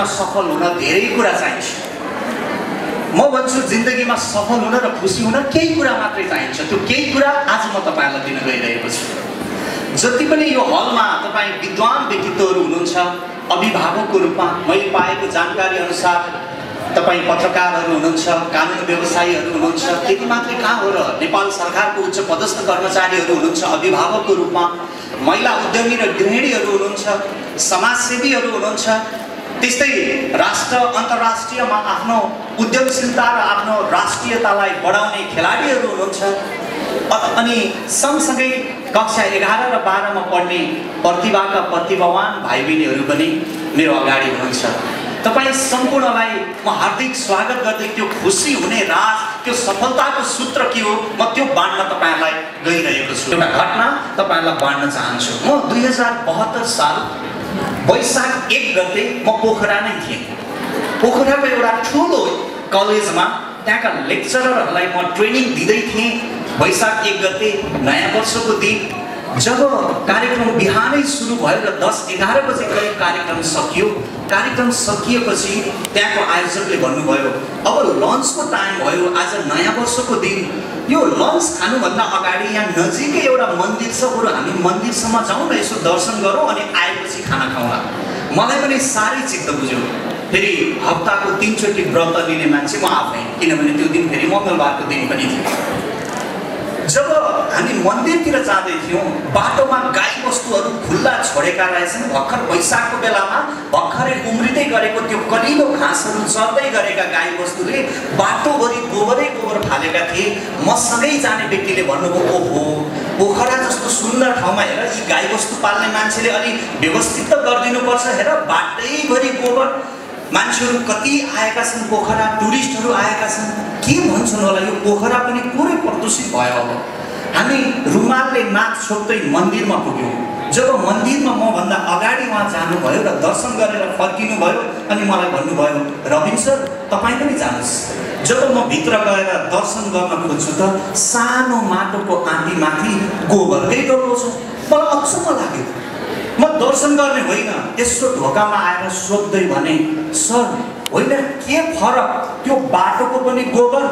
जीवनमा सफल हुन धेरै कुरा चाहिन्छ। म भन्छु जिन्दगीमा सफल हुन र खुसी हुन केही कुरा मात्रै चाहिन्छ। त्यो केही कुरा आज म तपाईँहरूलाई दिन गइरहेको छु। जति पनि यो हलमा तपाईँ विद्वान व्यक्तित्वहरू हुनुहुन्छ अभिभावकको रूपमा मैले पाएको जानकारी अनुसार तपाईँ पत्रकारहरू हुनुहुन्छ कानुन व्यवसायीहरू हुनुहुन्छ त्यति मात्रै कहाँ हो र नेपाल सरकारको उच्च पदस्थ कर्मचारीहरू हुनुहुन्छ अभिभावकको रूपमा महिला उद्यमी र गृहिणीहरू हुनुहुन्छ समाजसेवीहरू हुनुहुन्छ त्यस्तै राष्ट्र अन्तर्राष्ट्रियमा आफ्नो उद्यमशीलता र आफ्नो राष्ट्रियतालाई बढाउने खेलाडीहरू हुनुहुन्छ। अनि सँगसँगै कक्षा एघार र बाह्रमा पढ्ने प्रतिभाका प्रतिभावान भाइ बहिनीहरू पनि मेरो अगाडि हुनुहुन्छ। तपाईँ सम्पूर्णलाई म हार्दिक स्वागत गर्दै त्यो खुसी हुने राज त्यो सफलताको सूत्र के हो म त्यो बाँड्न तपाईँहरूलाई गइरहेको छु। एउटा घटना तपाईँहरूलाई बाँड्न चाहन्छु। म दुई हजार बहत्तर साल वैशाख एक गते म पोखरा नै थिएँ पोखराको एउटा ठुलो कलेजमा त्यहाँका लेक्चररहरूलाई म ट्रेनिङ दिँदै थिएँ वैशाख एक गते नयाँ वर्षको दिन जब कार्यक्रम बिहानै सुरु भयो र दस एघार बजे करिब कार्यक्रम सकियो कार्यक्रम सकिएपछि त्यहाँको आयोजकले भन्नुभयो अब लन्चको टाइम भयो आज नयाँ वर्षको दिन। यो लन्च खानुभन्दा अगाडि यहाँ नजिकै एउटा मन्दिर छ बरु हामी मन्दिरसम्म जाउँ न यसो दर्शन गरौँ अनि आएपछि खाना खाउँला मलाई पनि साह्रै चित्त बुझ्यो। फेरि हप्ताको तिनचोटि व्रत लिने मान्छे म आफै किनभने त्यो दिन फेरि मङ्गलबारको दिन पनि थियो। जब हामी मन्दिरतिर जाँदै थियौँ बाटोमा गाई वस्तुहरू खुल्ला छोडेका रहेछन्। भर्खर वैशाखको बेलामा भर्खरै उम्रिँदै गरेको त्यो कलिलो घाँसहरू चर्दै गरेका गाई वस्तुले बाटोभरि गोबरै गोबर फालेका थिए। मसँगै जाने व्यक्तिले भन्नुभयो ओहो पोखरा जस्तो सुन्दर ठाउँमा हेर यी गाई वस्तु पाल्ने मान्छेले अलि व्यवस्थित त गरिदिनुपर्छ हेर बाटैभरि गोबर मान्छेहरू कति आएका छन् पोखरा टुरिस्टहरू आएका छन् के भन्छन् होला यो पोखरा पनि पुरै प्रदूषित भयो अब हामी रुमालले नाक छोप्दै मन्दिरमा पुग्यौँ। जब मन्दिरमा मभन्दा अगाडि उहाँ जानुभयो र दर्शन गरेर फर्किनु भयो अनि मलाई भन्नुभयो रविन सर तपाईँ पनि जानुहोस्। जब म भित्र गएर दर्शन गर्न खोज्छु त सानो माटोको आँटीमाथि गोबरकै डल्लो छ। मलाई अचम्म लाग्यो। म दर्शन गर्ने होइन। यसो ढोकामा आएर सोध्दै भने सर होइन के फरक? त्यो बाटोको पनि गोबर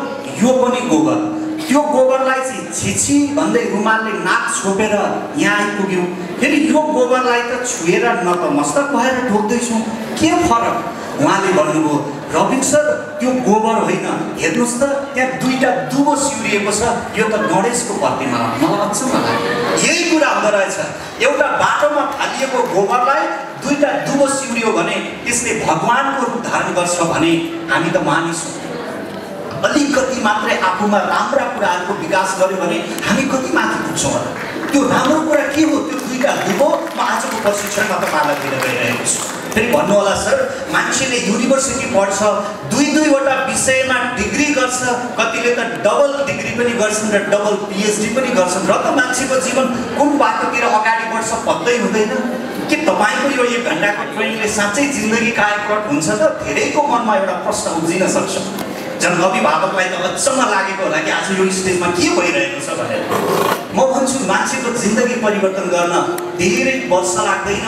यो पनि गोबर। त्यो गोबरलाई चाहिँ छिछि भन्दै रुमालले नाक छोपेर यहाँ आइपुग्यौँ। फेरि यो गोबरलाई त छुएर न त मस्तक भएर ढोक्दैछौँ के फरक? उहाँले भन्नुभयो रविन सर त्यो गोबर होइन। हेर्नुहोस् त त्यहाँ दुईवटा दुबो सिउरिएको छ। यो त गणेशको प्रतिमा। हो मलाई अचम्म लाग्यो यही कुरा हुँदो रहेछ। एउटा बाटोमा फालिएको गोबरलाई दुईवटा दुबो सिउरियो भने त्यसले भगवान्को रूप धारण गर्छ भने हामी त मानिस। हौँ अलिकति मात्रै आफूमा राम्रा कुराहरूको विकास गर्यो भने हामी कति माथि पुग्छौँ होला। त्यो राम्रो कुरा के हो? त्यो दुईवटा दुबो म आजको प्रशिक्षणमा तपाईँलाई दिन गइरहेको छु। फेरि भन्नुहोला सर मान्छेले युनिभर्सिटी पढ्छ दुई दुईवटा विषयमा डिग्री गर्छ कतिले त डबल डिग्री पनि गर्छन् र डबल पिएचडी पनि गर्छन्। र त मान्छेको जीवन कुन बाटोतिर अगाडि बढ्छ पत्तै हुँदैन। के तपाईँको यो एक घन्टाको ट्रेनिङले साँच्चै जिन्दगी कायकट हुन्छ त? धेरैको मनमा एउटा प्रश्न उब्जिन सक्छ। झन् अभिभावकलाई त अचम्म लागेको होला कि आज यो स्टेजमा के भइरहेको छ भनेर। म भन्छु मान्छेको जिन्दगी परिवर्तन गर्न धेरै वर्ष लाग्दैन।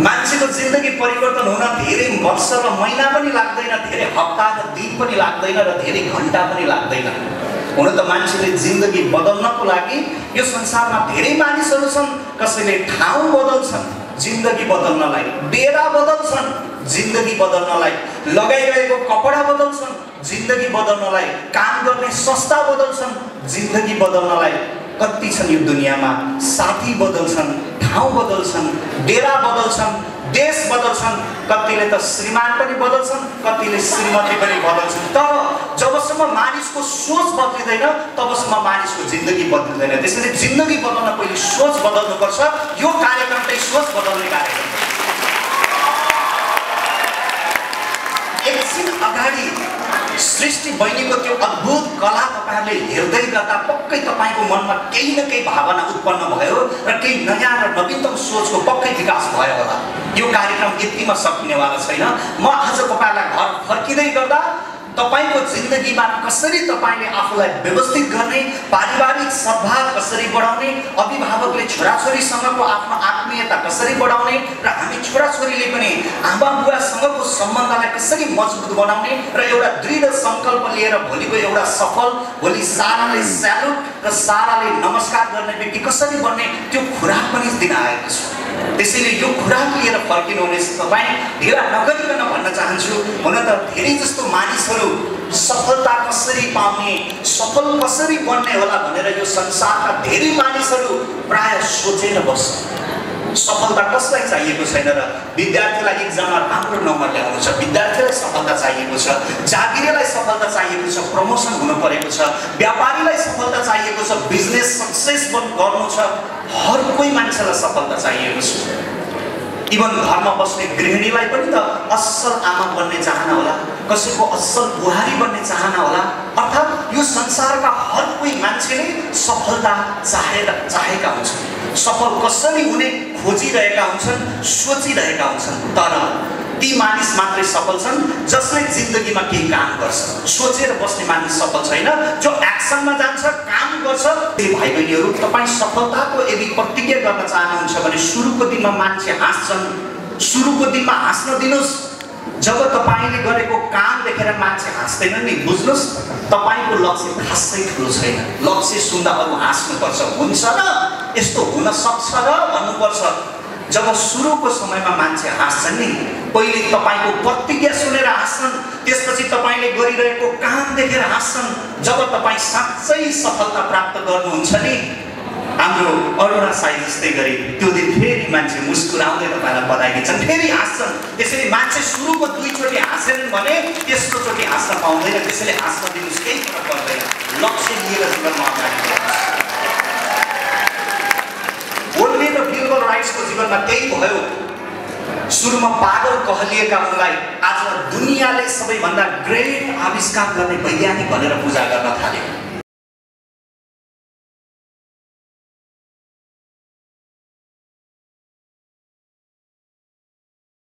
मान्छेको जिन्दगी परिवर्तन हुन धेरै वर्ष र महिना पनि लाग्दैन धेरै हप्ता र दिन पनि लाग्दैन र धेरै घन्टा पनि लाग्दैन। हुन त मान्छेले जिन्दगी बदल्नको लागि यो संसारमा धेरै मानिसहरू छन् कसैले ठाउँ बदल्छन् जिन्दगी बदल्नलाई डेरा बदल्छन् जिन्दगी बदल्नलाई लगाइरहेको कपडा बदल्छन् जिन्दगी बदल्नलाई काम गर्ने संस्था बदल्छन् जिन्दगी बदल्नलाई कति छन् यो दुनियाँमा? साथी बदल्छन् ठाउँ बदल्छन् डेरा बदल्छन् देश बदल्छन्। कतिले त श्रीमान पनि बदल्छन् कतिले श्रीमती पनि बदल्छन्। तर जबसम्म मानिसको सोच बदलिँदैन तबसम्म मानिसको जिन्दगी बदलिँदैन। त्यसैले जिन्दगी बदल्न पहिले सोच बदल्नुपर्छ। यो कार्यक्रम चाहिँ सोच बदल्ने कार्यक्रम हो। एकछिन अगाडि सृष्टि बहिनीको त्यो अद्भुत कला तपाईँहरूले हेर्दै गर्दा पक्कै तपाईँको मनमा केही न केही भावना उत्पन्न भयो र केही नयाँ र नवीनतम सोचको पक्कै विकास भयो होला। यो कार्यक्रम यतिमा सकिनेवाला छैन। म आज तपाईँहरूलाई घर फर्किँदै गर्दा तपाईँको जिन्दगीमा कसरी तपाईँले आफूलाई व्यवस्थित गर्ने पारिवारिक सद्भाव कसरी बढाउने अभिभावकले छोराछोरीसँगको आफ्नो आत्मीयता कसरी बढाउने र हामी छोराछोरीले पनि आमा बुवासँगको सम्बन्धलाई कसरी मजबुत बनाउने र एउटा दृढ सङ्कल्प लिएर भोलिको एउटा सफल भोलि साराले स्यालुट र साराले नमस्कार गर्ने व्यक्ति कसरी बन्ने त्यो खुराक पनि दिन आएको छु। त्यसैले यो खुराक लिएर फर्किनु हुनेछ तपाईँ ढिला नगरिकन भन्न चाहन्छु हुन त धेरै जस्तो मानिसहरू सफलता कसरी पाउने सफल कसरी बन्ने होला भनेर यो संसारका धेरै मानिसहरू प्राय सोचेर बस्छ सफलता कसलाई चाहिएको छैन र विद्यार्थीलाई इक्जाममा राम्रो नम्बर ल्याउनु छ विद्यार्थीलाई सफलता चाहिएको छ जागिरेलाई सफलता चाहिएको छ प्रमोसन हुनु परेको छ व्यापारीलाई सफलता चाहिएको छ बिजनेस सक्सेस गर्नु छ हर कोही मान्छेलाई सफलता चाहिएको छ। इभन घरमा बस्ने गृहिणीलाई पनि त असल आमा बन्ने चाहना होला कसैको असल बुहारी बन्ने चाहना होला। अर्थात् यो संसारका हर कोही मान्छेले सफलता चाहेर चाहेका हुन्छन्। सफल कसरी हुने खोजिरहेका हुन्छन् सोचिरहेका हुन्छन्। तर ती मानिस मात्रै सफल छन् जसले जिन्दगीमा केही काम गर्छ। सोचेर बस्ने मानिस सफल छैन जो एक्सनमा जान्छ काम गर्छ। त्यही भाइ बहिनीहरू तपाईँ सफलताको यदि प्रतिज्ञा गर्न चाहनुहुन्छ भने सुरुको दिनमा मान्छे हाँस्छन्। सुरुको दिनमा हाँस्न दिनुहोस्। जब तपाईँले गरेको काम देखेर मान्छे हाँस्दैन नि बुझ्नुहोस् तपाईँको लक्ष्य खासै ठुलो छैन। लक्ष्य सुन्दा अरू हाँस्नुपर्छ। हुन्छ र? यस्तो हुन सक्छ र? भन्नुपर्छ। जब सुरुको समयमा मान्छे हाँस्छन् नि पहिले तपाईँको प्रतिज्ञा सुनेर हाँस्छन् त्यसपछि तपाईँले गरिरहेको काम देखेर हाँस्छन्। जब तपाईँ साँच्चै सफलता प्राप्त गर्नुहुन्छ नि हाम्रो अरुणा साई जस्तै गरी त्यो दिन फेरि मान्छे मुस्कुराउँदै तपाईँलाई बधाई दिन्छन् फेरि हाँस्छन् त्यसरी मान्छे सुरुको दुईचोटि हाँसेनन् भने तेस्रोचोटि हाँस्न पाउँदैन। त्यसैले हाँस्न दिनुहोस्। केही फरक पर्दैन। लक्ष्य लिएर जीवनमा अगाडि बोल्ने र राइट्सको जीवनमा त्यही भयो। सुरुमा पागल कहलिएका उनलाई आज दुनियाँले सबैभन्दा ग्रेट आविष्कार गर्ने वैज्ञानिक भनेर पूजा गर्न थाल्यो।